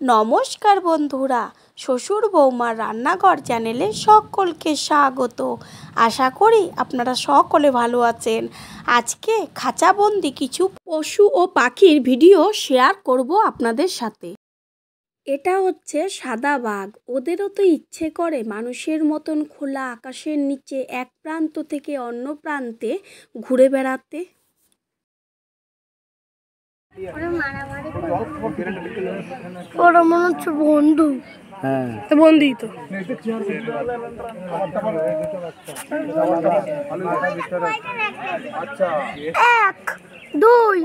নমস্কার বন্ধুরা, শ্বশুর বৌমার রান্নাঘর চ্যানেলে সকলকে স্বাগত। আশা করি আপনারা সকলে ভালো আছেন। আজকে খাঁচাবন্দি কিছু পশু ও পাখির ভিডিও শেয়ার করব আপনাদের সাথে। এটা হচ্ছে সাদা বাঘ। ওদেরও তো ইচ্ছে করে মানুষের মতন খোলা আকাশের নিচে এক প্রান্ত থেকে অন্য প্রান্তে ঘুরে বেড়াতে। ওরা মনে হচ্ছে বন্ধু। হ্যাঁ। বন্ধুই তো। এক দুই।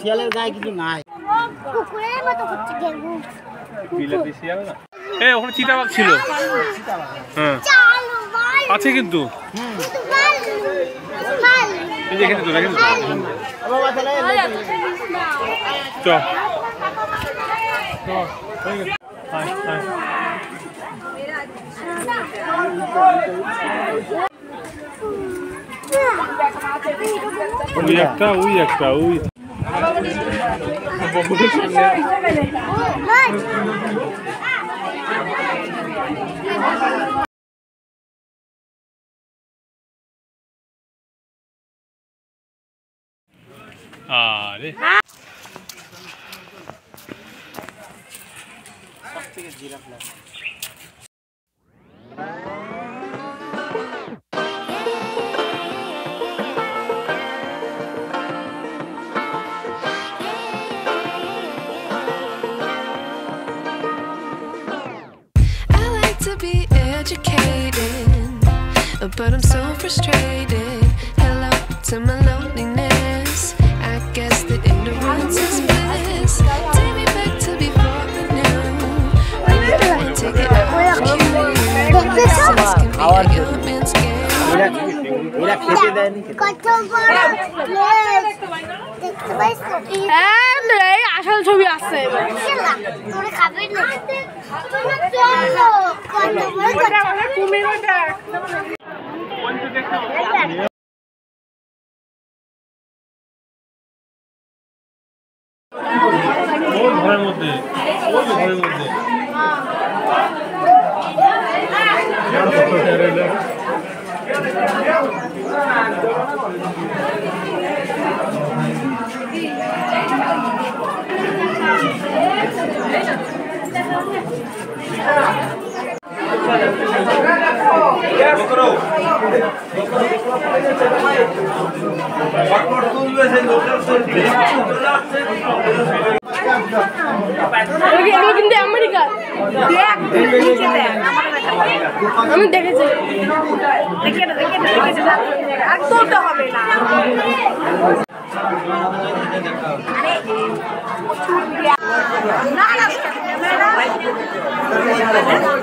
শিয়ালের গায়ে কিছু নাই। কুকুরের মতো করছে গেগু এ ওখানে চিতাবাঘ ছিল। হ্যাঁ। আছে কিন্তু মাল এই যে এখানে তো দেখেন বাবা তাহলে চ হাই, হাই। ওই একটা ওই একটা ওই I like to be educated, but I'm so frustrated. Hello to my loneliness. এই আসল ছবি ওই ঘরের মধ্যে ওই ঘরের মধ্যে। এগুলো কিন্তু আমেরিকা দেখ নিচে দেখ আমি দেখেছি দেখে না দেখে না দেখেছি আর তুলতে হবে না না না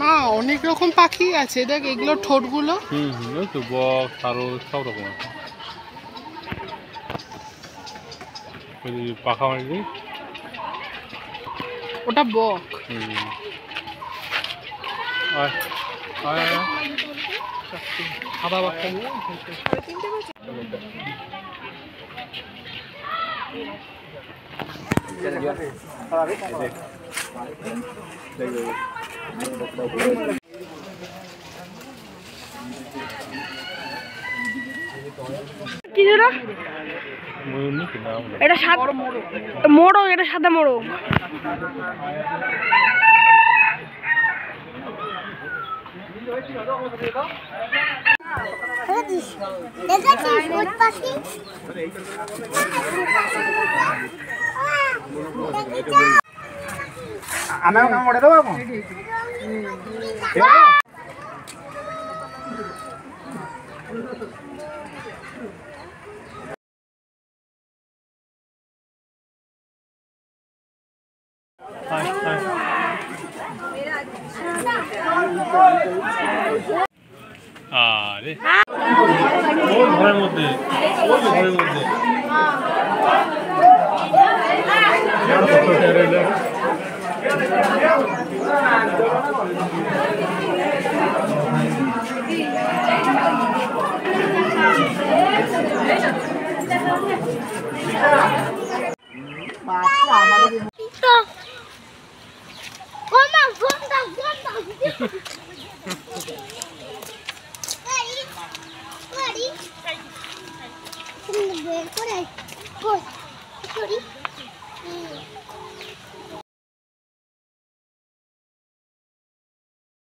না অনেক রকম পাখি আছে। দেখ এগুলো ঠোঁটগুলো। হুম হুম ওই তো বক আরও সব রকম আছে। পাখা মারি ওটা বক। হুম আয় আয় আয়, আয়। সাদা বাচ্চা নিয়ে এটা সাদা মোড়ক এটা সাদা মোড়ক মোড়ে দেবো এখন আয় আয় আরে। ওর ঘরের মধ্যে ওই যে ঘরের মধ্যে। これこれ距離？